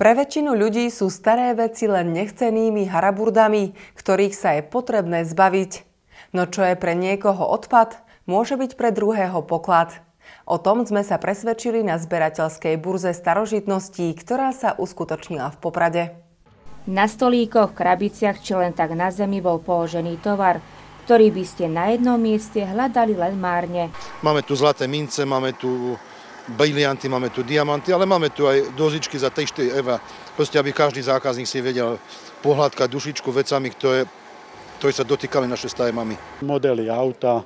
Pre väčšinu ľudí sú staré veci len nechcenými haraburdami, ktorých sa je potrebné zbaviť. No čo je pre niekoho odpad, môže byť pre druhého poklad. O tom sme sa presvedčili na zberateľskej burze starožitností, ktorá sa uskutočnila v Poprade. Na stolíkoch, krabiciach či len tak na zemi bol položený tovar, ktorý by ste na jednom mieste hľadali len márne. Máme tu zlaté mince, máme tu brilianty, máme tu diamanty, ale máme tu aj dozičky za 3-4 eur. Proste, aby každý zákazník si vedel pohľadkať dušičku vecami, ktoré, ktoré sa dotýkali naše staré mamy. Modely auta,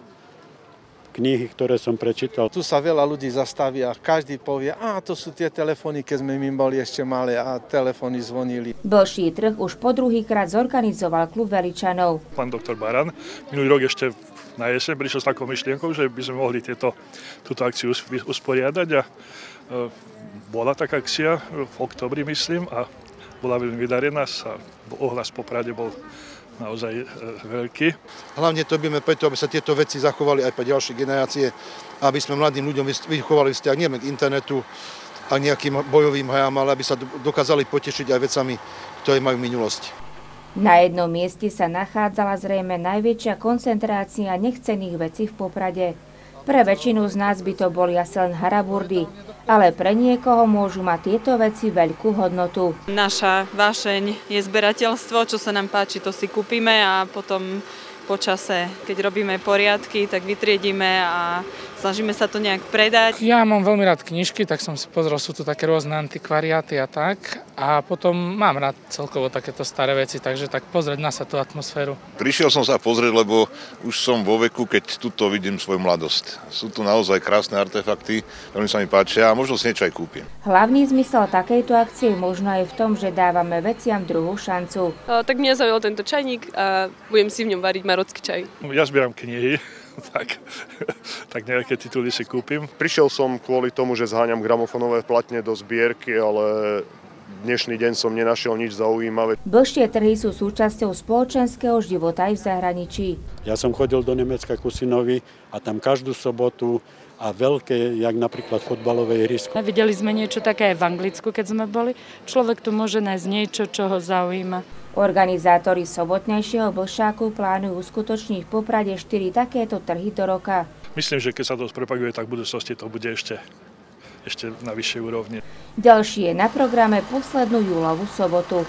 knihy, ktoré som prečítal. Tu sa veľa ľudí zastaví a každý povie, a to sú tie telefóny, keď sme my boli ešte malé a telefóny zvonili. Blší trh už po druhýkrát zorganizoval klub Veličanov. Pán doktor Baran minulý rok ešte na jeseň prišiel s takou myšlienkou, že by sme mohli tieto, túto akciu usporiadať a e, bola taká akcia v oktobri, myslím, a bola veľmi vydarená. Sa, ohlas po Prade bol naozaj e, veľký. Hlavne to robíme preto, aby sa tieto veci zachovali aj pre ďalšie generácie, aby sme mladým ľuďom vychovali vzťah nielen k internetu a nejakým bojovým hrám, ale aby sa dokázali potešiť aj vecami, ktoré majú minulosť. Na jednom mieste sa nachádzala zrejme najväčšia koncentrácia nechcených vecí v Poprade. Pre väčšinu z nás by to boli asi len haraburdy, ale pre niekoho môžu mať tieto veci veľkú hodnotu. Naša vášeň je zberateľstvo, čo sa nám páči, to si kúpime a potom počase, keď robíme poriadky, tak vytriedíme a snažíme sa to nejak predať. Ja mám veľmi rád knižky, tak som si pozrel, sú tu také rôzne antikvariáty a tak. A potom mám rád celkovo takéto staré veci, takže tak pozrieť na sa tú atmosféru. Prišiel som sa pozrieť, lebo už som vo veku, keď tuto vidím svoju mladosť. Sú tu naozaj krásne artefakty, veľmi sa mi páčia a možno si niečo aj kúpim. Hlavný zmysel takejto akcie možno aj v tom, že dávame veciam druhú šancu. O, tak mňa zaujal tento čajník a budem si v ňom variť marocký čaj. Ja zbieram knihy, tak, tak nejaké tituly si kúpim. Prišiel som kvôli tomu, že zháňam gramofonové platne do zbierky, ale dnešný deň som nenašiel nič zaujímavé. Blšie trhy sú súčasťou spoločenského života aj v zahraničí. Ja som chodil do Nemecka ku synovi a tam každú sobotu a veľké, jak napríklad fotbalové ihrisko. Videli sme niečo také aj v Anglicku, keď sme boli. Človek tu môže nájsť niečo, čo ho zaujíma. Organizátori sobotnejšieho blšáku plánujú uskutočniť v Poprade 4 takéto trhy do roka. Myslím, že keď sa to propaguje, tak v budúcnosti to bude ešte, ešte na vyššej úrovni. Ďalší je na programe poslednú júlovú sobotu.